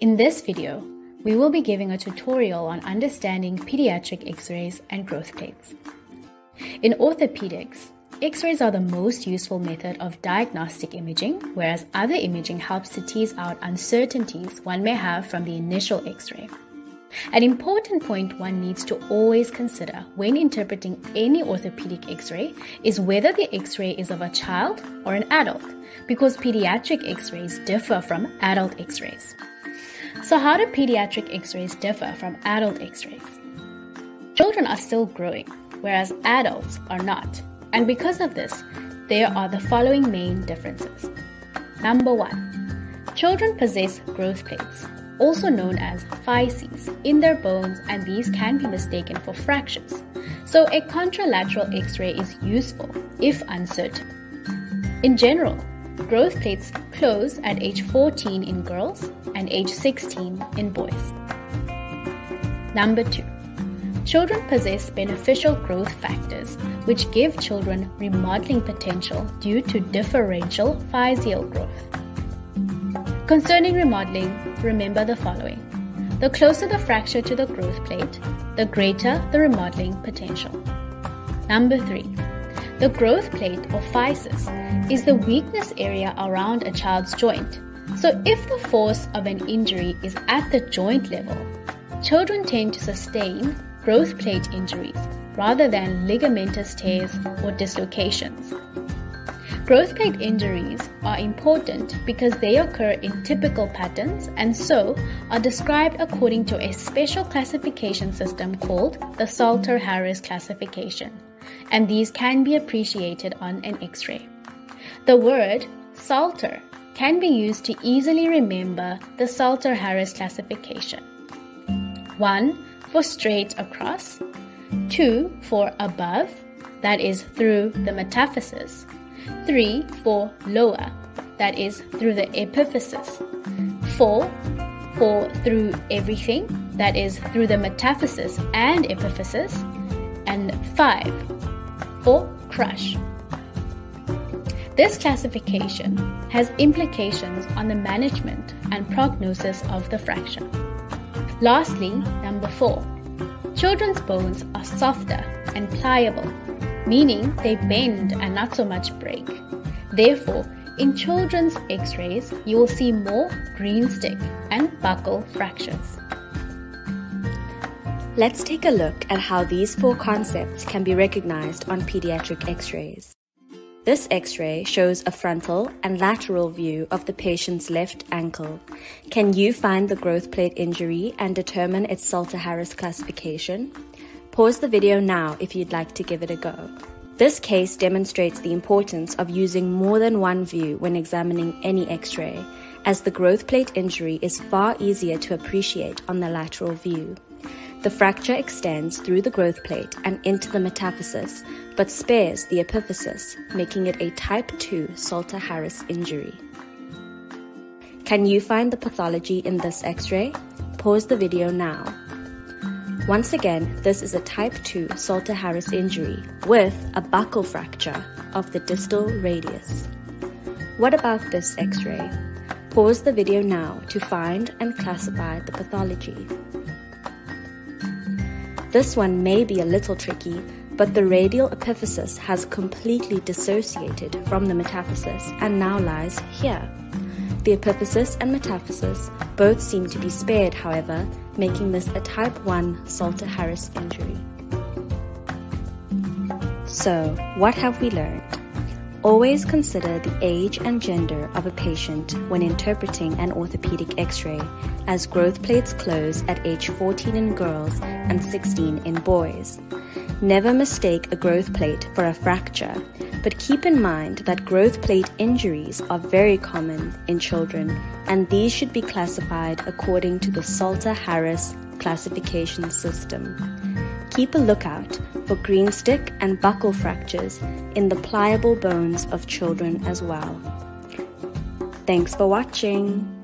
In this video, we will be giving a tutorial on understanding pediatric x-rays and growth plates. In orthopedics, x-rays are the most useful method of diagnostic imaging, whereas other imaging helps to tease out uncertainties one may have from the initial x-ray. An important point one needs to always consider when interpreting any orthopedic x ray is whether the x ray is of a child or an adult, because pediatric x rays differ from adult x rays. So, how do pediatric x rays differ from adult x rays? Children are still growing, whereas adults are not. And because of this, there are the following main differences. Number one, children possess growth plates, also known as physes, in their bones, and these can be mistaken for fractures. So, a contralateral x ray is useful if uncertain. In general, growth plates close at age 14 in girls and age 16 in boys. Number 2. Children possess beneficial growth factors which give children remodeling potential due to differential physeal growth. Concerning remodeling, remember the following. The closer the fracture to the growth plate, the greater the remodeling potential. Number 3. The growth plate or physis is the weakness area around a child's joint. So if the force of an injury is at the joint level, children tend to sustain growth plate injuries rather than ligamentous tears or dislocations. Growth plate injuries are important because they occur in typical patterns and so are described according to a special classification system called the Salter Harris classification, and these can be appreciated on an x ray. The word Salter can be used to easily remember the Salter Harris classification. 1 for straight across, 2 for above, that is through the metaphysis 3 for lower, that is through the epiphysis. 4 for through everything, that is through the metaphysis and epiphysis. And 5 for crush. This classification has implications on the management and prognosis of the fracture. Lastly, number 4. Children's bones are softer and pliable meaning they bend and not so much break. Therefore, in children's x rays, you will see more green stick and buckle fractures. Let's take a look at how these four concepts can be recognized on pediatric x rays. This x ray shows a frontal and lateral view of the patient's left ankle. Can you find the growth plate injury and determine its Salter Harris classification? Pause the video now if you'd like to give it a go. This case demonstrates the importance of using more than one view when examining any x-ray, as the growth plate injury is far easier to appreciate on the lateral view. The fracture extends through the growth plate and into the metaphysis, but spares the epiphysis, making it a type 2 Salter Harris injury. Can you find the pathology in this x ray? Pause the video now. Once again, this is a type 2 Salter Harris injury with a buckle fracture of the distal radius. What about this x ray? Pause the video now to find and classify the pathology. This one may be a little tricky, but the radial epiphysis has completely dissociated from the metaphysis and now lies here. The epiphysis and metaphysis both seem to be spared, however, making this a type 1 Salter Harris injury. So, what have we learned? Always consider the age and gender of a patient when interpreting an orthopedic x ray, as growth plates close at age 14 in girls and 16 in boys. Never mistake a growth plate for a fracture, but keep in mind that growth plate injuries are very common in children, and these should be classified according to the Salter Harris classification system. Keep a lookout for green stick and buckle fractures in the pliable bones of children as well. Thanks for watching.